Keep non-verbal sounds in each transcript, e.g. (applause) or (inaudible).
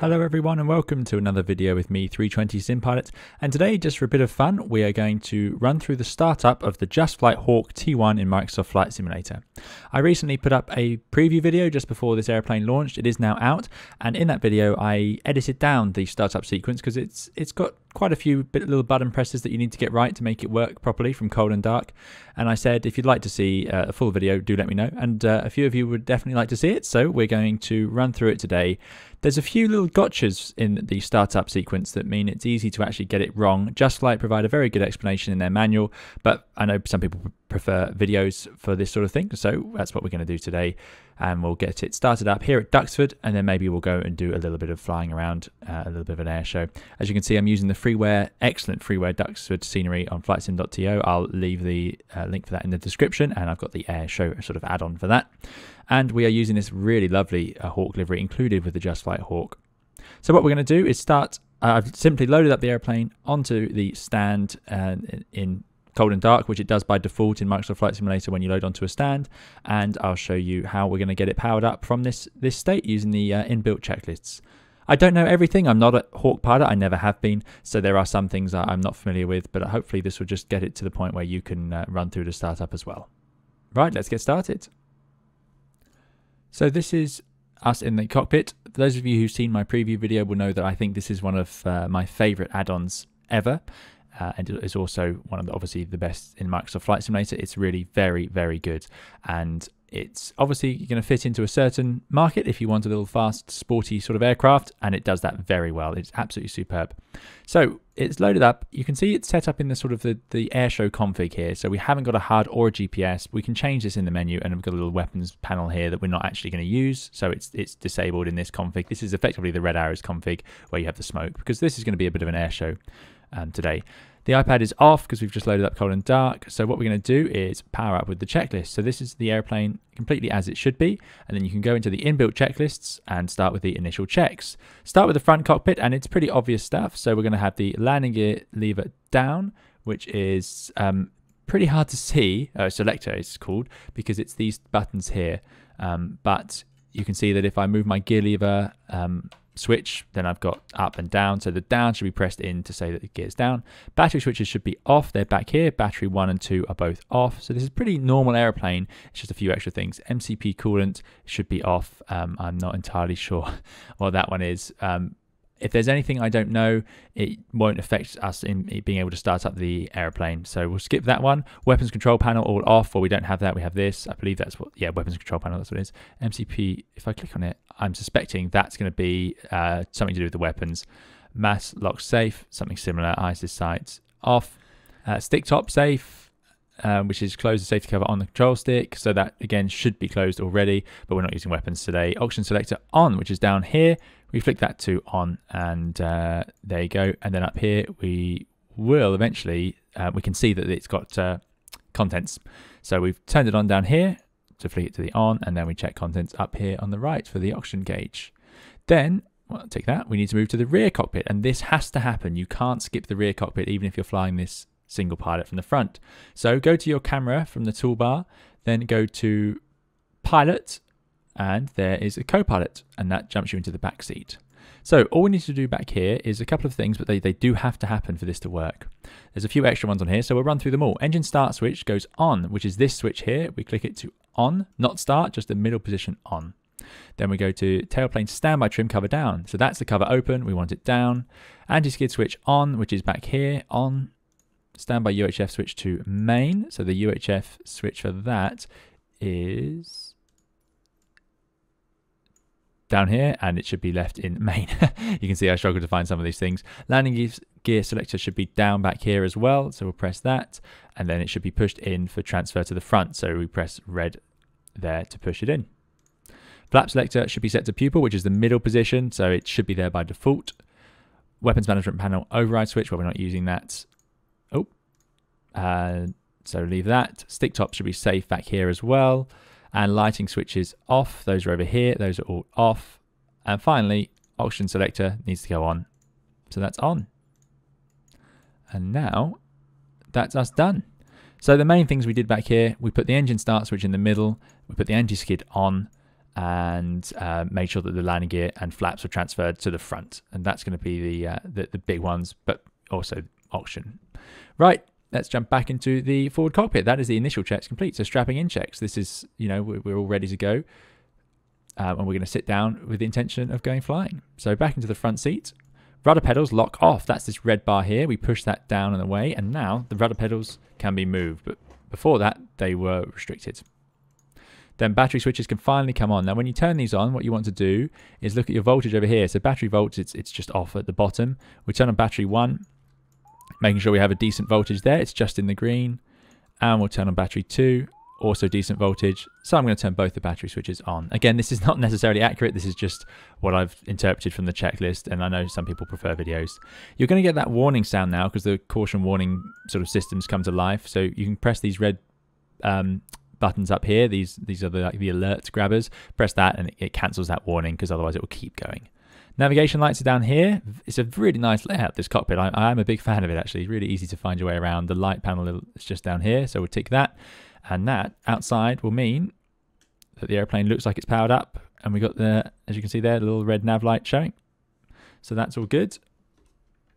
Hello everyone and welcome to another video with me 320 Sim SimPilot. And today just for a bit of fun we are going to run through the startup of the Just Flight Hawk T1 in Microsoft Flight Simulator. I recently put up a preview video just before this airplane launched, it is now out. And in that video I edited down the startup sequence because it's it's got quite a few little button presses that you need to get right to make it work properly from cold and dark. And I said, if you'd like to see uh, a full video, do let me know. And uh, a few of you would definitely like to see it. So we're going to run through it today. There's a few little gotchas in the startup sequence that mean it's easy to actually get it wrong. Just Flight provide a very good explanation in their manual, but I know some people prefer videos for this sort of thing. So that's what we're going to do today. And we'll get it started up here at Duxford, and then maybe we'll go and do a little bit of flying around, uh, a little bit of an air show. As you can see, I'm using the freeware, excellent freeware Duxford scenery on flightsim.to. I'll leave the uh, link for that in the description, and I've got the air show sort of add on for that. And we are using this really lovely uh, Hawk livery included with the Just Flight Hawk. So what we're going to do is start uh, I've simply loaded up the airplane onto the stand uh, in cold and dark, which it does by default in Microsoft Flight Simulator when you load onto a stand. And I'll show you how we're going to get it powered up from this, this state using the uh, inbuilt checklists. I don't know everything. I'm not a Hawk pilot. I never have been. So there are some things I'm not familiar with, but hopefully this will just get it to the point where you can uh, run through the startup as well. Right, let's get started. So this is us in the cockpit. For those of you who've seen my preview video will know that I think this is one of uh, my favorite add-ons ever uh, and it's also one of the obviously the best in Microsoft Flight Simulator. It's really very very good, and it's obviously going to fit into a certain market if you want a little fast, sporty sort of aircraft, and it does that very well. It's absolutely superb. So it's loaded up. You can see it's set up in the sort of the, the airshow config here. So we haven't got a HUD or a GPS. We can change this in the menu, and we've got a little weapons panel here that we're not actually going to use. So it's it's disabled in this config. This is effectively the red arrows config where you have the smoke because this is going to be a bit of an airshow um, today. The iPad is off because we've just loaded up cold and dark. So what we're going to do is power up with the checklist. So this is the airplane completely as it should be. And then you can go into the inbuilt checklists and start with the initial checks. Start with the front cockpit and it's pretty obvious stuff. So we're going to have the landing gear lever down, which is um, pretty hard to see. Uh, selector is called because it's these buttons here. Um, but you can see that if I move my gear lever um, switch, then I've got up and down. So the down should be pressed in to say that the gear's down. Battery switches should be off. They're back here. Battery one and two are both off. So this is pretty normal airplane. It's just a few extra things. MCP coolant should be off. Um, I'm not entirely (laughs) sure what that one is. Um, if there's anything I don't know, it won't affect us in being able to start up the airplane. So we'll skip that one. Weapons control panel all off, or we don't have that. We have this. I believe that's what, yeah, weapons control panel, that's what it is. MCP, if I click on it, I'm suspecting that's going to be uh, something to do with the weapons. Mass lock safe, something similar. ISIS sights off. Uh, stick top safe, um, which is close the safety cover on the control stick. So that again should be closed already, but we're not using weapons today. Oxygen selector on, which is down here. We flick that to on and uh, there you go. And then up here, we will eventually, uh, we can see that it's got uh, contents. So we've turned it on down here to flick it to the on and then we check contents up here on the right for the oxygen gauge. Then well, take that. We need to move to the rear cockpit, and this has to happen. You can't skip the rear cockpit, even if you're flying this single pilot from the front. So go to your camera from the toolbar, then go to pilot, and there is a co-pilot and that jumps you into the back seat. So all we need to do back here is a couple of things, but they, they do have to happen for this to work. There's a few extra ones on here, so we'll run through them all. Engine start switch goes on, which is this switch here. We click it to on, not start, just the middle position on. Then we go to tailplane standby trim cover down. So that's the cover open, we want it down. Anti-skid switch on, which is back here, on. Standby UHF switch to main. So the UHF switch for that is down here and it should be left in (laughs) main. you can see I struggle to find some of these things. Landing gear selector should be down back here as well. So we'll press that and then it should be pushed in for transfer to the front. So we press red there to push it in. Flap selector should be set to pupil, which is the middle position. So it should be there by default. Weapons management panel override switch, well, we're not using that. Uh, so leave that. Stick top should be safe back here as well and lighting switches off. Those are over here. Those are all off. And finally, oxygen selector needs to go on. So that's on. And now that's us done. So the main things we did back here, we put the engine start switch in the middle, we put the anti-skid on, and uh, made sure that the landing gear and flaps were transferred to the front. And that's going to be the, uh, the, the big ones, but also oxygen. Right, let's jump back into the forward cockpit. That is the initial checks complete. So strapping in checks. This is, you know, we're, all ready to go. Um, and we're going to sit down with the intention of going flying. So back into the front seat. Rudder pedals lock off. That's this red bar here. We push that down and away. And now the rudder pedals can be moved. But before that, they were restricted. Then battery switches can finally come on. Now, when you turn these on, what you want to do is look at your voltage over here. So battery voltage, it's, it's just off at the bottom. We turn on battery one, making sure we have a decent voltage there. It's just in the green. And we'll turn on battery two, also decent voltage. So I'm going to turn both the battery switches on. Again, this is (laughs) not necessarily accurate. This is just what I've interpreted from the checklist. And I know some people prefer videos. You're going to get that warning sound now because the caution warning sort of systems come to life. So you can press these red um, buttons up here. These these are the, like the alert grabbers. Press that and it, it cancels that warning because otherwise it will keep going. Navigation lights are down here. It's a really nice layout, this cockpit. I, I'm a big fan of it, actually. Really easy to find your way around. The light panel is just down here, so we'll tick that. And that outside will mean that the airplane looks like it's powered up. And we got the, as you can see there, the little red nav light showing. So that's all good.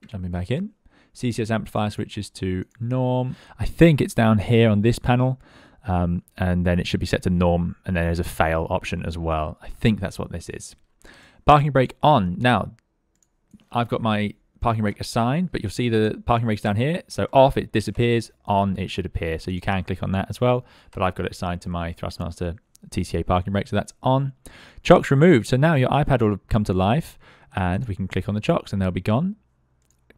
Jumping back in. CCS amplifier switches to norm. I think it's down here on this panel. Um, and then it should be set to norm. And then there's a fail option as well. I think that's what this is. Parking brake on. Now, I've got my parking brake assigned, but you'll see the parking brakes down here. So off, it disappears. On, it should appear. So you can click on that as well. But I've got it assigned to my Thrustmaster TCA parking brake. So that's on. Chocks removed. So now your iPad will come to life and we can click on the chocks and they'll be gone.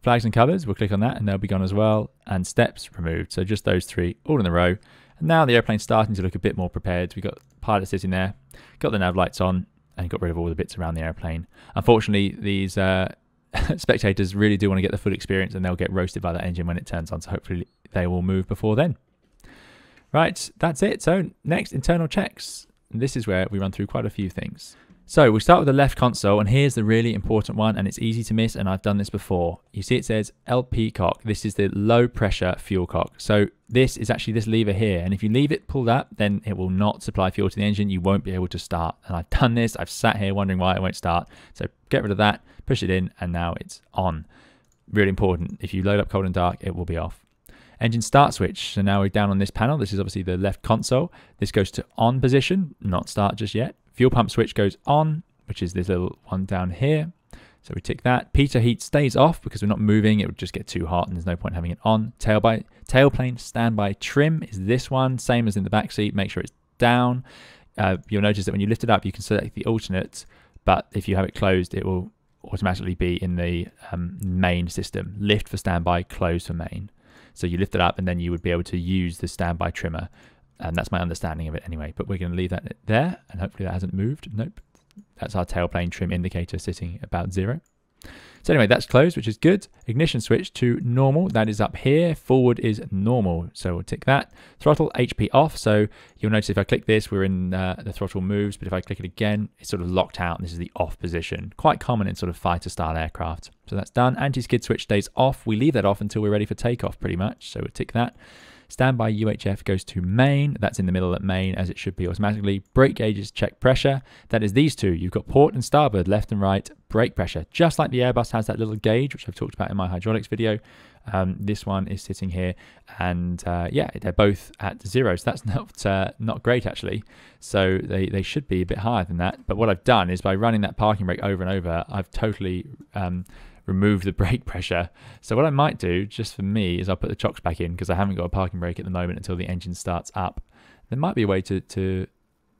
Flags and covers, we'll click on that and they'll be gone as well. And steps removed. So just those three all in a row. And now the airplane's starting to look a bit more prepared. We've got pilot sitting there, got the nav lights on, and got rid of all the bits around the airplane. Unfortunately, these uh, (laughs) spectators really do want to get the full experience and they'll get roasted by that engine when it turns on. So hopefully they will move before then. Right, that's it. So next, internal checks. This is where we run through quite a few things. So we start with the left console, and here's the really important one, and it's easy to miss, and I've done this before. You see it says LP cock. This is the low pressure fuel cock. So this is actually this lever here, and if you leave it pulled up, then it will not supply fuel to the engine. You won't be able to start. And I've done this. I've sat here wondering why it won't start. So get rid of that, push it in, and now it's on. Really important. If you load up cold and dark, it will be off. Engine start switch. So now we're down on this panel. This is obviously the left console. This goes to on position, not start just yet. Fuel pump switch goes on, which is this little one down here. So we tick that. pitot heat stays off because we're not moving. It would just get too hot and there's no point having it on. Tailby, tailplane standby trim is this one. Same as in the back seat. Make sure it's down. Uh, you'll notice that when you lift it up, you can select the alternate. But if you have it closed, it will automatically be in the um, main system. Lift for standby, close for main. So you lift it up and then you would be able to use the standby trimmer and that's my understanding of it anyway. But we're going to leave that there, and hopefully that hasn't moved. Nope. That's our tailplane trim indicator sitting about zero. So anyway, that's closed, which is good. Ignition switch to normal. That is up here. Forward is normal. So we'll tick that. Throttle HP off. So you'll notice if I click this, we're in uh, the throttle moves. But if I click it again, it's sort of locked out. And this is the off position. Quite common in sort of fighter style aircraft. So that's done. Anti-skid switch stays off. We leave that off until we're ready for takeoff pretty much. So we'll tick that. Standby UHF goes to main. That's in the middle at main as it should be automatically. Brake gauges check pressure. That is these two. You've got port and starboard, left and right, brake pressure. Just like the Airbus has that little gauge, which I've talked about in my hydraulics video. Um, this one is sitting here, and uh, yeah, they're both at zero. So that's (laughs) not uh, not great actually. So they they should be a bit higher than that. But what I've done is by running that parking brake over and over, I've totally um, remove the (laughs) brake pressure. So what I might do, just for me, is I'll put the chocks back in because I haven't got a parking brake at the moment until the engine starts up. There might be a way to, to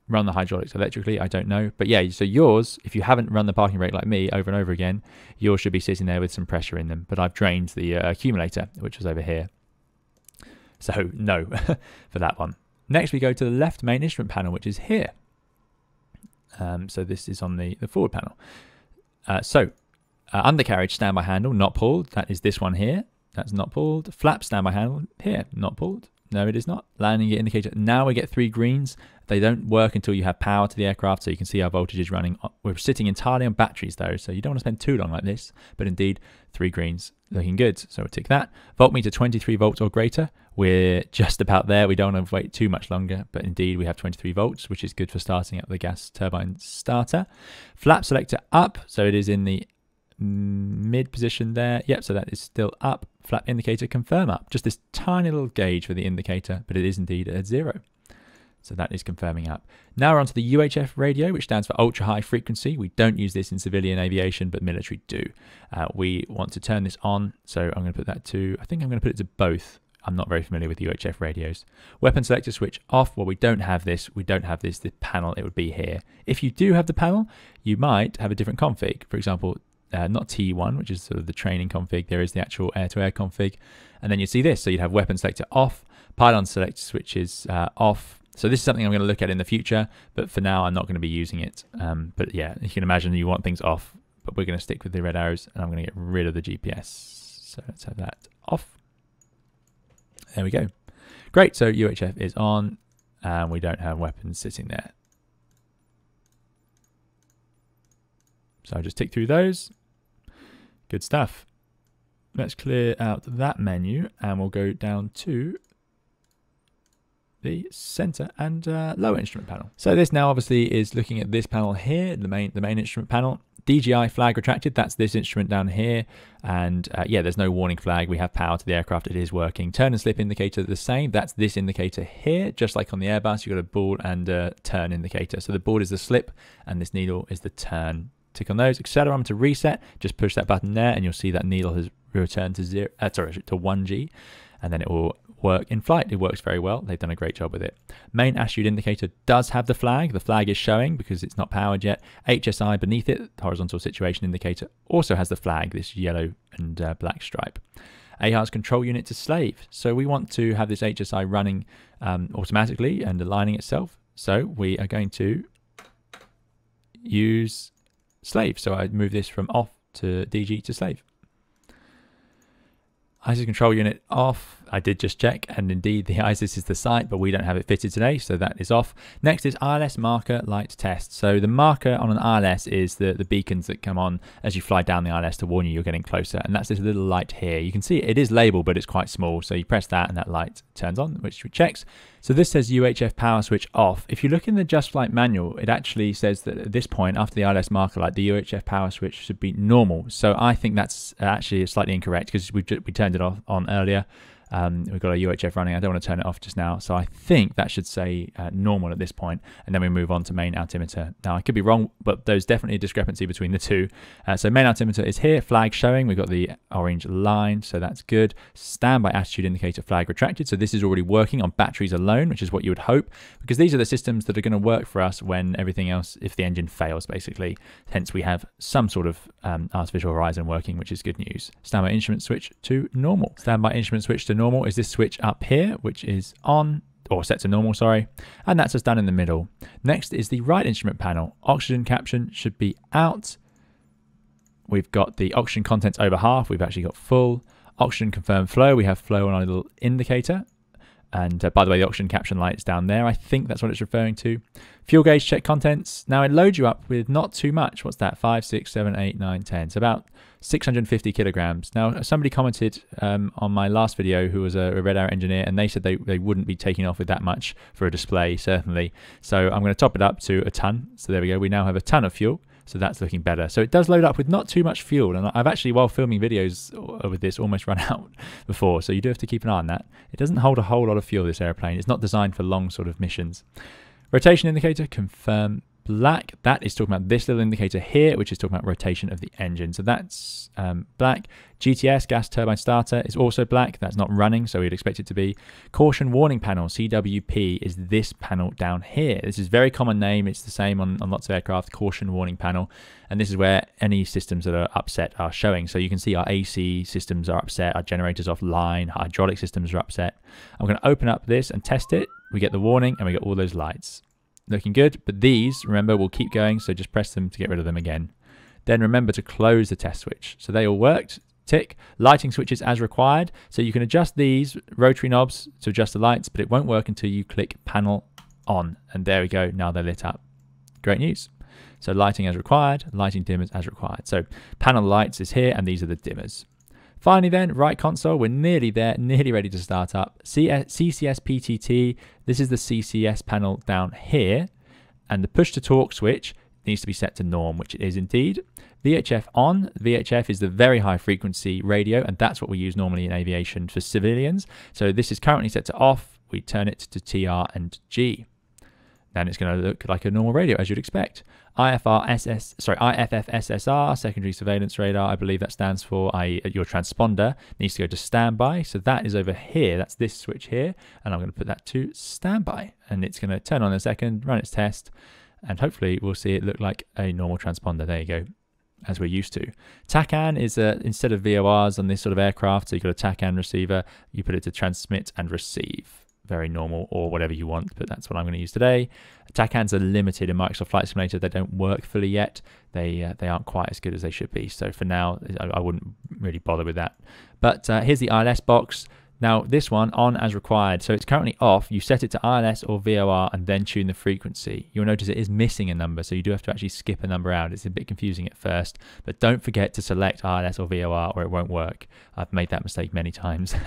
run the hydraulics electrically. I don't know. But yeah, so yours, if you haven't run the parking brake like me over and over again, yours should be sitting there with some pressure in them. But I've drained the uh, accumulator, which was over here. So no (laughs) for that one. Next, we go to the left main instrument panel, which is here. Um, so this is on the, the forward panel. Uh, so uh, undercarriage standby handle, not pulled. That is this one here. That's not pulled. Flap standby handle, here, not pulled. No, it is not. Landing gear indicator. Now we get three greens. They don't work until you have power to the aircraft, so you can see our voltage is running. We're sitting entirely on batteries though, so you don't want to spend too long like this. But indeed, three greens looking good. So we'll tick that. Voltmeter 23 volts or greater. We're just about there. We don't want to wait too much longer, but indeed we have 23 volts, which is good for starting up the gas turbine starter. Flap selector up, so it is in the mid position there. Yep, so that is still up. Flap indicator confirm up. Just this tiny little gauge for the indicator, but it is indeed at zero. So that is confirming up. Now we're on to the UHF radio, which stands for ultra high frequency. We don't use this in civilian aviation, but military do. Uh, we want to turn this on, so I'm going to put that to, I think I'm going to put it to both. I'm not very familiar with UHF radios. Weapon selector switch off. Well, we don't have this. We don't have this, the panel. It would be here. If you do have the panel, you might have a different config. For example, uh, not T1, which is sort of the training config. There is the actual air-to-air -air config. And then you see this. So you'd have weapon selector off, pylon selector switches uh, off, so this is something I'm going to look at in the future, but for now I'm not going to be using it. Um, but yeah, you can imagine you want things off, but we're going to stick with the red arrows and I'm going to get rid of the GPS. So let's have that off. There we go. Great, so UHF is on and we don't have weapons sitting there. So I'll just tick through those. Good stuff. Let's clear out that menu and we'll go down to the center and uh, lower instrument panel. So this now obviously is looking at this panel here, the main the main instrument panel. DJI flag retracted, that's this instrument down here. And uh, yeah, there's no warning flag. We have power to the aircraft, it is working. Turn and slip indicator the same. That's this indicator here, just like on the Airbus, you've got a ball and a turn indicator. So the ball is the slip and this needle is the turn. Tick on those. Accelerometer reset, just push that button there and you'll see that needle has returned to zero, uh, sorry, to 1G and then it will work in flight. It works very well. They've done a great job with it. Main attitude indicator does have the flag. The flag is showing because it's not powered yet. HSI beneath it, horizontal situation indicator, also has the flag, this yellow and uh, black stripe. AHRS control unit to slave. So we want to have this HSI running um, automatically and aligning itself. So we are going to use slave. So I move this from off to DG to slave. ISIS control unit off. I did just check, and indeed the (laughs) ISIS is the sight, but we don't have it fitted today, so that is off. Next is ILS marker light test. So the marker on an ILS is the, the beacons that come on as you fly down the ILS to warn you you're getting closer, and that's this little light here. You can see it is labeled, but it's quite small, so you press that and that light turns on, which checks. So this says UHF power switch off. If you look in the Just Flight manual, it actually says that at this point, after the ILS marker light, the UHF power switch should be normal. So I think that's uh, actually slightly incorrect because we we turned it off on earlier. Um, we've got a UHF running. I don't want to turn it off just now. So I think that should say uh, normal at this point, and then we move on to main altimeter. Now I could be wrong, but there's definitely a discrepancy between the two. Uh, so main altimeter is here, flag showing. We've got the orange line, so that's good. Standby attitude indicator flag retracted. So this is already working on batteries alone, which is what you would hope, because these are the systems that are going to work for us when everything else, if the engine fails, basically. Hence we have some sort of um, artificial horizon working, which is good news. Standby instrument switch to normal. Standby instrument switch to normal is this switch up here, which is on or set to normal, sorry, and that's just down in the middle. Next is the right instrument panel. Oxygen caption should be out. We've got the oxygen contents over half. We've actually got full. Oxygen confirmed flow. We have flow on our little indicator. And uh, by the way, the oxygen caption light is down there. I think that's what it's referring to. Fuel gauge check contents. Now it loads you up with not too much. What's that? 5, 6, 7, 8, 9, 10. So about 650 kilograms. Now somebody commented um, on my last video who was a, a Red Arrow engineer and they said they, they wouldn't be taking off with that much for a display, certainly. So I'm going to top it up to a ton. So there we go. We now have a ton of fuel. So that's looking better. So it does load up with not too much fuel. And I've actually, while filming videos with this, almost (laughs) run out before. So you do have to keep an eye on that. It doesn't hold a whole lot of fuel, this airplane. It's not designed for long sort of missions. Rotation indicator, confirm black. That is talking about this little indicator here, which is talking about rotation of the engine. So that's um, black. GTS, gas turbine starter, is also black. That's not running, so we'd expect it to be. Caution warning panel, CWP, is this panel down here. This is very common name. It's the same on, on lots of aircraft, caution warning panel. And this is where any systems that are upset are showing. So you can see our AC systems are upset, our generators offline, hydraulic systems are upset. I'm going to open up this and test it. We get the warning and we get all those lights looking good. But these, remember, will keep going, so just press them to get rid of them again. Then remember to close the test switch. So they all worked. Tick. Lighting switches as required. So you can adjust these rotary knobs to adjust the lights, but it won't work until you click panel on. And there we go. Now they're lit up. Great news. So lighting as required, lighting dimmers as required. So panel lights is here, and these are the dimmers. Finally then, right console, we're nearly there, nearly ready to start up. CCS uh, PTT, this is the CCS panel down here. And the push to talk switch needs to be set to norm, which it is indeed. VHF on, VHF is the very high frequency radio, and that's what we use normally in aviation for civilians. So this is currently set to off. We turn it to TR and G. Then it's going to look like a normal radio, as you'd expect. IFR SS, sorry, IFF SSR, secondary surveillance radar, I believe that stands for I, your transponder, needs to go to standby. So that is over here. That's this switch here. And I'm going to put that to standby. And it's going to turn on in a second, run its test, and hopefully we'll see it look like a normal transponder. There you go, as we're used to. TACAN is a, instead of VORs on this sort of aircraft, so you've got a TACAN receiver, you put it to transmit and receive very normal or whatever you want, but that's what I'm going to use today. TACANs are limited in Microsoft Flight Simulator. They don't work fully yet. They uh, they aren't quite as good as they should be. So for now, I, I wouldn't really bother with that. But uh, here's the ILS box. Now this one on as required. So it's currently off. You set it to ILS or VOR and then tune the frequency. You'll notice it is missing a number, so you do have to actually skip a number out. It's a bit confusing at first, but don't forget to select ILS or VOR or it won't work. I've made that mistake many times. (laughs)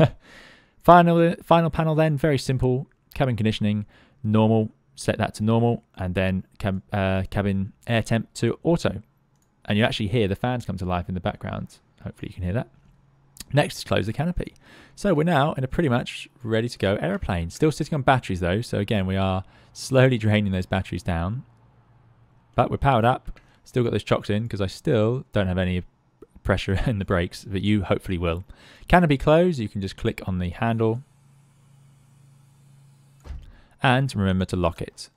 Final, final panel then, very simple. Cabin conditioning, normal, set that to normal, and then cab, uh, cabin air temp to auto. And you actually hear the fans come to life in the background. Hopefully you can hear that. Next, is close the canopy. So we're now in a pretty much ready to go aeroplane. Still sitting on batteries though, so again we are slowly draining those batteries down. But we're powered up, still got those chocks in because I still don't have any pressure (laughs) in the brakes, but you hopefully will. Canopy close, you can just click on the handle and remember to lock it.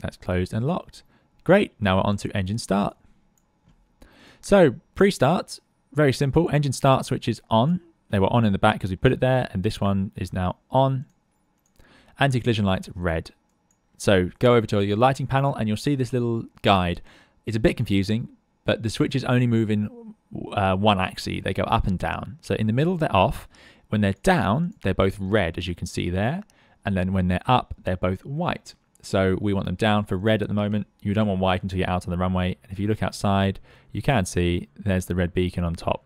That's closed and locked. Great, now we're on to engine start. So pre-start, very simple, engine start switch is on. They were on in the back because we put it there and this one is now on. Anti-collision lights red. So go over to your lighting panel and you'll see this little guide. It's a bit confusing, but the switches only move in uh, one axis. They go up and down. So in the middle, they're off. When they're down, they're both red, as you can see there. And then when they're up, they're both white. So we want them down for red at the moment. You don't want white until you're out on the runway. And if you look outside, you can see there's the red beacon on top.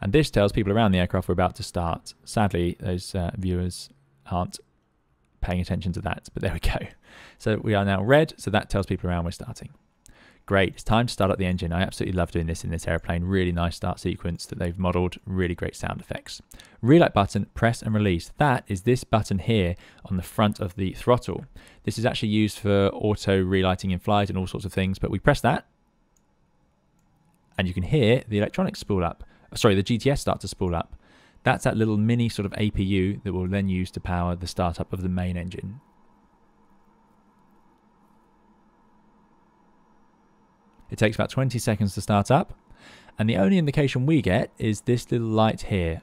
And this tells people around the aircraft we're about to start. Sadly, those uh, viewers aren't paying attention to that, but there we go. (laughs) So we are now red, so that tells people around we're starting. Great, it's time to start up the engine. I absolutely love doing this in this airplane. Really nice start sequence that they've modeled. Really great sound effects. Relight button, press and release. That is this button here on the front of the throttle. This is actually used for auto relighting in flight and all sorts of things, but we press that and you can hear the electronics spool up. Sorry, the GTS start to spool up. That's that little mini sort of APU that we'll then use to power the startup of the main engine. It takes about 20 seconds to start up. And the only indication we get is this little light here.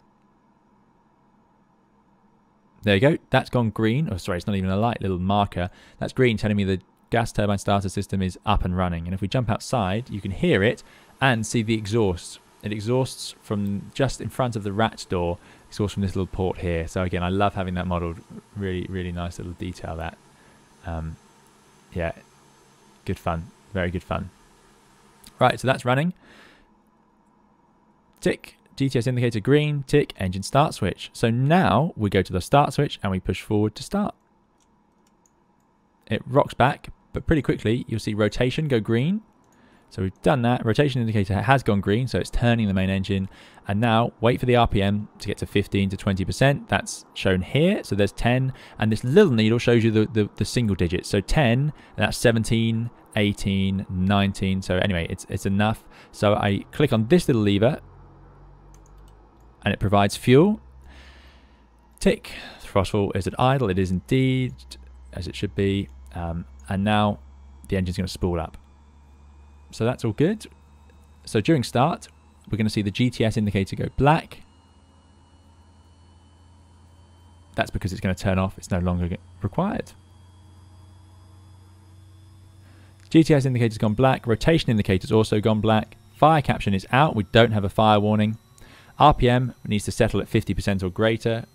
There you go. That's gone green. Oh, sorry, it's not even a light, little marker. That's green telling me the gas turbine starter system is up and running. And if we jump outside, you can hear it and see the exhaust. It exhausts from just in front of the RAT door, exhausts from this little port here. So again, I love having that modelled. Really, really nice little detail that. Um, yeah, good fun. Very good fun. Right, so that's running. Tick, GTS indicator green, tick, engine start switch. So now we go to the start switch and we push forward to start. It rocks back, but pretty quickly you'll see rotation go green. So we've done that. Rotation indicator has gone green, so it's turning the main engine. And now wait for the RPM to get to 15 to 20%. That's shown here. So there's 10. And this little needle shows you the, the, the single digits. So 10, that's 17, 18, 19. So anyway, it's, it's enough. So I click on this little lever and it provides fuel. Tick, throttle is at idle. It is indeed, as it should be. Um, and now the engine's going to spool up. So that's all good. So during start, we're going to see the GTS indicator go black. That's because it's going to turn off. It's no longer required. GTS indicator's gone black. Rotation indicator's also gone black. Fire caption is out. We don't have a fire warning. RPM needs to settle at 50% or greater.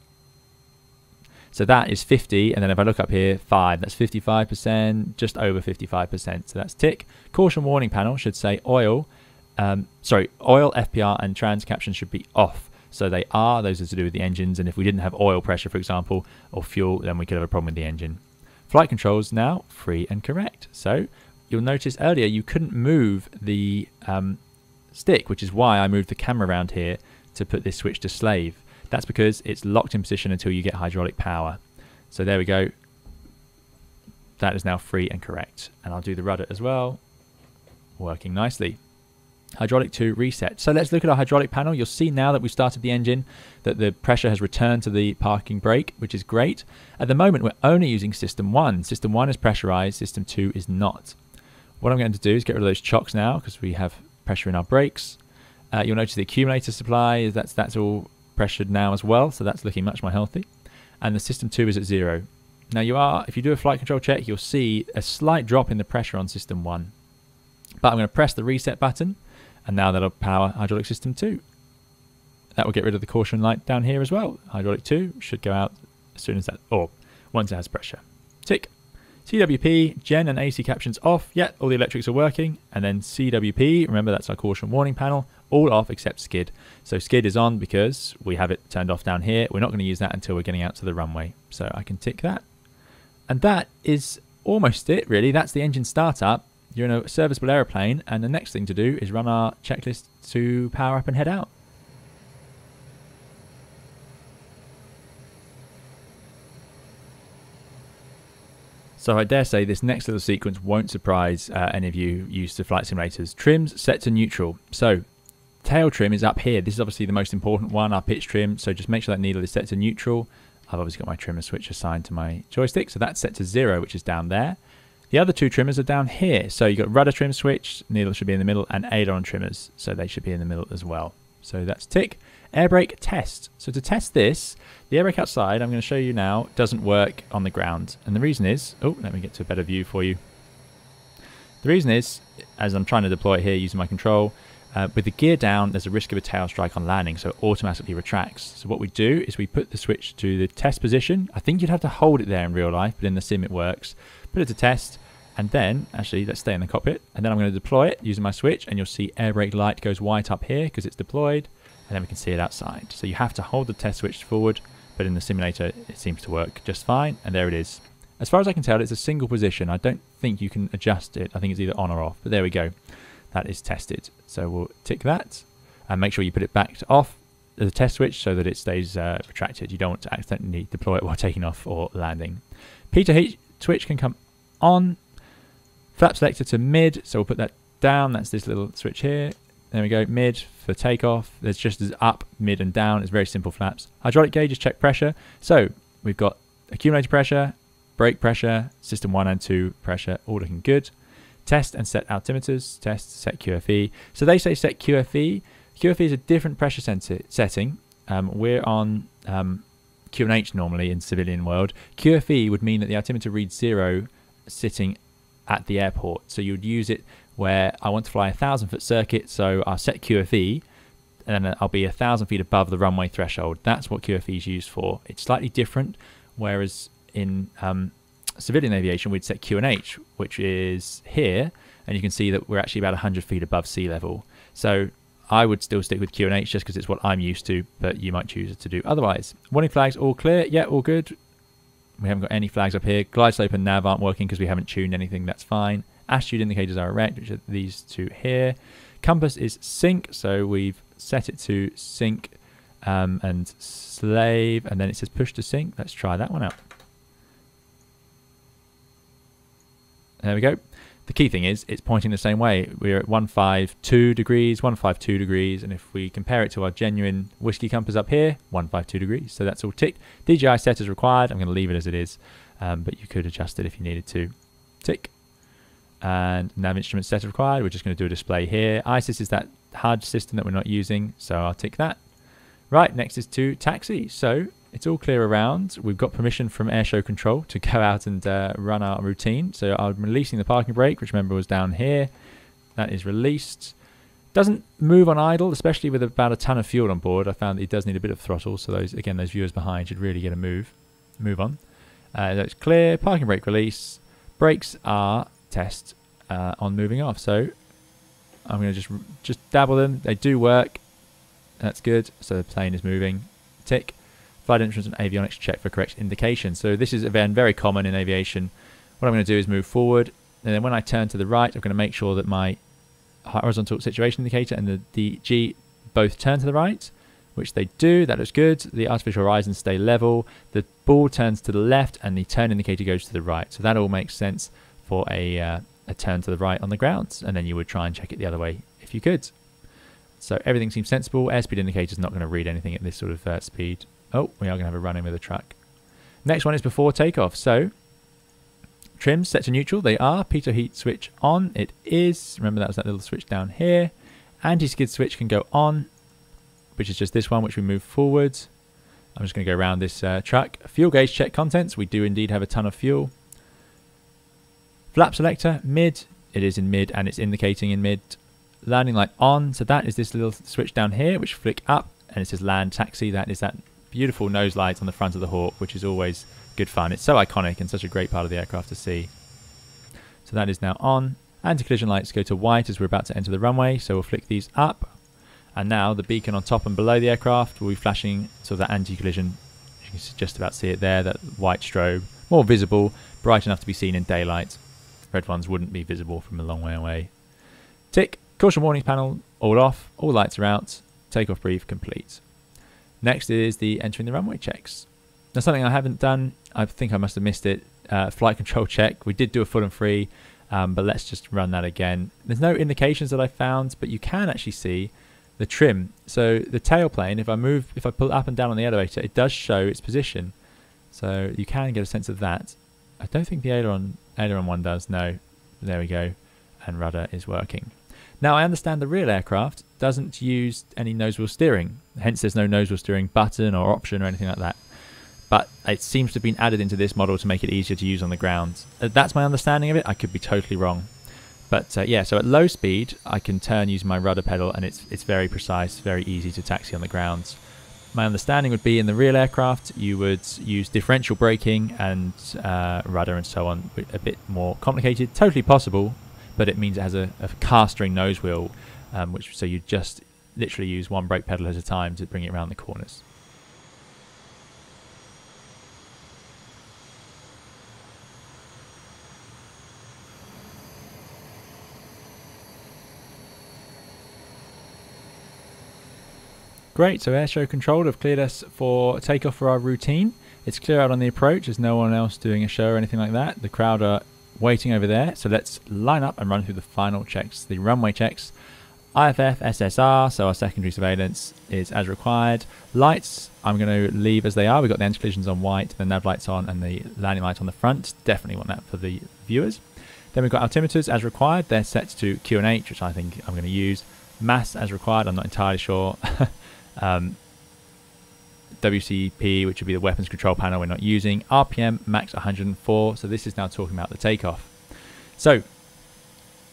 So that is 50. And then if I look up here, 5. That's 55%, just over 55%. So that's tick. Caution warning panel should say oil. Um, sorry, oil, FPR, and trans caption should be off. So they are, those are to do with the engines. And if we didn't have oil pressure, for example, or fuel, then we could have a problem with the engine. Flight controls now free and correct. So you'll notice earlier you couldn't move the um, stick, which is why I moved the camera around here to put this switch to slave. That's because it's locked in position until you get hydraulic power. So there we go. That is now free and correct. And I'll do the rudder as well. Working nicely. Hydraulic 2 reset. So let's look at our hydraulic panel. You'll see now that we've started the engine that the pressure has returned to the parking brake, which is great. At the moment, we're only using system 1. System 1 is pressurized, system 2 is not. What I'm going to do is get rid of those chocks now because we have pressure in our brakes. Uh, you'll notice the accumulator supply, is that's, that's all pressured now as well, so that's looking much more healthy. And the system 2 is at zero. Now you are, if you do a flight control check, you'll see a slight drop in the pressure on system 1. But I'm going to press the reset button, and now that'll power hydraulic system 2. That will get rid of the caution light down here as well. Hydraulic 2 should go out as soon as that, or once it has pressure. Tick. CWP, gen and AC captions off. Yeah, all the electrics are working. And then CWP, remember that's our caution warning panel, all off except skid. So skid is on because we have it turned off down here. We're not going to use that until we're getting out to the runway. So I can tick that. And that is almost it really. That's the engine startup. You're in a serviceable aeroplane and the next thing to do is run our checklist to power up and head out. So I dare say this next little sequence won't surprise uh, any of you used to flight simulators. Trims set to neutral. So tail trim is up here. This is obviously the most important one, our pitch trim. So just make sure that needle is set to neutral. I've obviously got my trimmer switch assigned to my joystick. So that's set to zero, which is down there. The other two trimmers are down here. So you've got rudder trim switch, needle should be in the middle, and aileron trimmers. So they should be in the middle as well. So that's tick. Air brake test. So to test this, the air brake outside, I'm going to show you now, doesn't work on the ground. And the reason is, oh, let me get to a better view for you. The reason is, as I'm trying to deploy it here using my control, uh, with the gear down, there's a risk of a tail strike on landing, so it automatically retracts. So what we do is we put the switch to the test position. I think you'd have to hold it there in real life, but in the sim it works. Put it to test, and then, actually, let's stay in the cockpit, and then I'm going to deploy it using my switch, and you'll see air brake light goes white up here because it's deployed and then we can see it outside. So you have to hold the test switch forward, but in the simulator it seems to work just fine, and there it is. As far as I can tell, it's a single position. I don't think you can adjust it. I think it's either on or off, but there we go. That is tested. So we'll tick that, and make sure you put it back to off, the test switch, so that it stays uh, retracted. You don't want to accidentally deploy it while taking off or landing. pitot H switch can come on. Flap selector to mid, so we'll put that down. That's this little switch here. There we go, mid for takeoff. There's just as up, mid and down. It's very simple flaps. Hydraulic gauges check pressure. So we've got accumulator pressure, brake pressure, system 1 and 2 pressure, all looking good. Test and set altimeters, test, set QFE. So they say set QFE. QFE is a different pressure setting. Um, we're on um, QNH normally in civilian world. QFE would mean that the altimeter reads zero sitting at the airport. So you would use it where I want to fly a thousand foot circuit, so I'll set QFE and then I'll be a thousand feet above the runway threshold. That's what QFE is used for. It's slightly different, whereas in um, civilian aviation we'd set QNH, which is here, and you can see that we're actually about 100 feet above sea level. So I would still stick with QNH just because it's what I'm used to, but you might choose to do otherwise. Warning flags all clear. Yeah, all good. We haven't got any flags up here. Glide slope and nav aren't working because we haven't tuned anything. That's fine. Attitude indicators are erect, which are these two here. Compass is sync, so we've set it to sync um, and slave, and then it says push to sync. Let's try that one out. There we go. The key thing is it's pointing the same way. We're at 152 degrees, 152 degrees, and if we compare it to our genuine whiskey compass up here, 152 degrees. So that's all ticked. DJI set is required. I'm going to leave it as it is, um, but you could adjust it if you needed to. Tick and nav instrument set required. We're just going to do a display here. ISIS is that HUD system that we're not using, so I'll tick that. Right, next is to taxi. So it's all clear around. We've got permission from airshow control to go out and uh, run our routine. So I'm releasing the parking brake, which remember was down here. That is released. Doesn't move on idle, especially with about a ton of fuel on board. I found that it does need a bit of throttle, so those again, those viewers behind should really get a move. Move on. Uh, that's clear. Parking brake release. Brakes are test uh, on moving off. So I'm going to just just dabble them. They do work. That's good. So the plane is moving. Tick. Flight entrance and avionics check for correct indication. So this is again very common in aviation. What I'm going to do is move forward, and then when I turn to the right, I'm going to make sure that my horizontal situation indicator and the DG both turn to the right, which they do. That looks good. The artificial horizons stay level. The ball turns to the left, and the turn indicator goes to the right. So that all makes sense for a uh, a turn to the right on the ground, and then you would try and check it the other way if you could. So everything seems sensible. Airspeed indicator is not going to read anything at this sort of uh, speed. Oh, we are going to have a run in with a truck. Next one is before takeoff. So trims set to neutral. They are. pitot heat switch on. It is. Remember that was that little switch down here. Anti-skid switch can go on, which is just this one, which we move forwards. I'm just going to go around this uh, truck. Fuel gauge check contents. We do indeed have a ton of fuel. Flap selector, mid. It is in mid and it's indicating in mid. Landing light on. So that is this little switch down here, which flick up and it says land taxi. That is that beautiful nose lights on the front of the Hawk, which is always good fun. It's so iconic and such a great part of the aircraft to see. So that is now on. Anti-collision lights go to white as we're about to enter the runway, so we'll flick these up. And now the beacon on top and below the aircraft will be flashing so that anti-collision. You can just about see it there, that white strobe. More visible, bright enough to be seen in daylight. Red ones wouldn't be visible from a long way away. Tick. Caution warning panel all off. All lights are out. Takeoff brief complete. Next is the entering the runway checks. Now something I haven't done, I think I must have missed it, uh, flight control (laughs) check. We did do a full and free, um, but let's just run that again. There's no indications that I found, but you can actually see the trim. So the tailplane, if I move, if I pull up and down on the elevator, it does show its position. So you can get a sense of that. I don't think the aileron aileron one does. No, there we go, and rudder is working. Now I understand the real aircraft doesn't use any nose wheel steering, hence there's no nose wheel steering button or option or anything like that. But it seems to have been added into this model to make it easier to use on the ground. Uh, that's my understanding of it. I could be totally wrong. But uh, yeah, so at low speed, I can turn using my rudder pedal, and it's it's very precise, very easy to taxi on the ground. My understanding would be in the real aircraft, you would use differential braking and uh, rudder and so on, a bit more complicated. Totally possible, but it means it has a, a castering nose wheel, um, which so you just literally use one brake pedal at a time to bring it around the corners. Great, so airshow control have cleared us for takeoff for our routine. It's clear out on the approach, there's no one else doing a show or anything like that. The crowd are waiting over there, so let's line up and run through the final checks, the runway checks. IFF SSR, so our secondary surveillance is as required. Lights, I'm going to leave as they are. We've got the anti-collisions on white, the nav lights on, and the landing light on the front. Definitely want that for the viewers. Then we've got altimeters as required. They're set to QNH, which I think I'm going to use. Mass as required. I'm not entirely sure. (laughs) Um, WCP, which would be the weapons control panel we're not using. RPM max 104. So this is now talking about the takeoff. So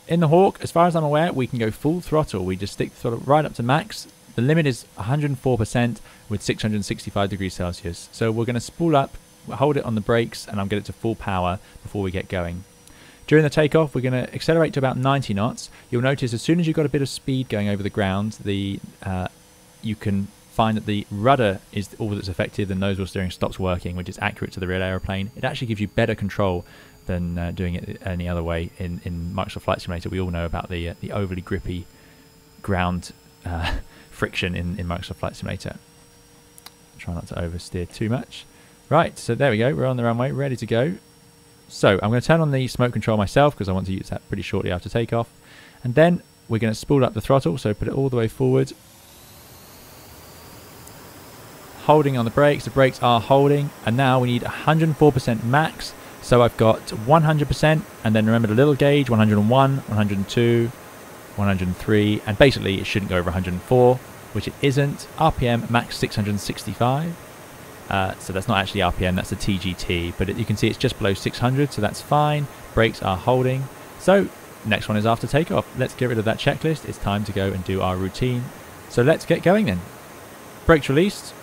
in the Hawk, as far as I'm aware, we can go full throttle. We just stick the throttle right up to max. The limit is 104% with 665 degrees Celsius. So we're going to spool up, hold it on the brakes, and I'm get it to full power before we get going. During the takeoff, we're going to accelerate to about 90 knots. You'll notice as soon as you've got a bit of speed going over the ground, the uh, you can find that the rudder is all that's effective, the nose wheel steering stops working, which is accurate to the real aeroplane. It actually gives you better control than uh, doing it any other way in, in Microsoft Flight Simulator. We all know about the uh, the overly grippy ground uh, (laughs) friction in, in Microsoft Flight Simulator. Try not to oversteer too much. Right, so there we go. We're on the runway, ready to go. So I'm going to turn on the smoke control myself because I want to use that pretty shortly after takeoff. And then we're going to spool up the throttle, so put it all the way forward holding on the brakes. The brakes are holding. And now we need 104% max. So I've got 100% and then remember the little gauge, 101, 102, 103. And basically it shouldn't go over 104, which it isn't. RPM max 665. Uh, so that's not actually RPM, that's the TGT. But it, you can see it's just below 600, so that's fine. Brakes are holding. So next one is after takeoff. Let's get rid of that checklist. It's time to go and do our routine. So let's get going then. Brakes released.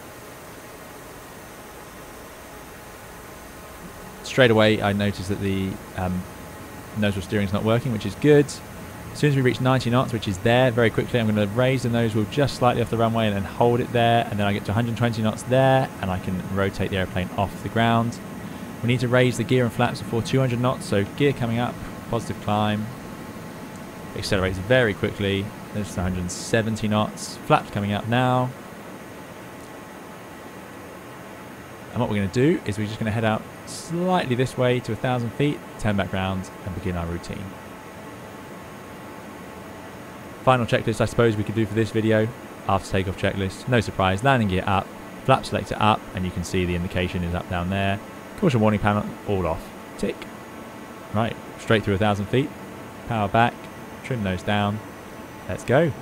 Straight away I noticed that the um, nose wheel steering is not working, which is good. As soon as we reach 90 knots, which is there very quickly, I'm going to raise the nose wheel just slightly off the runway and then hold it there. And then I get to 120 knots there and I can rotate the airplane off the ground. We need to raise the gear and flaps before 200 knots. So gear coming up, positive climb. Accelerates very quickly. There's 170 knots. Flaps coming up now. And what we're going to do is we're just going to head out slightly this way to 1,000 feet, turn back round and begin our routine. Final checklist I suppose we could do for this video, after takeoff checklist, no surprise, landing gear up, flap selector up, and you can see the indication is up down there. Caution warning panel, all off. Tick. Right, straight through 1,000 feet, power back, trim those down, let's go.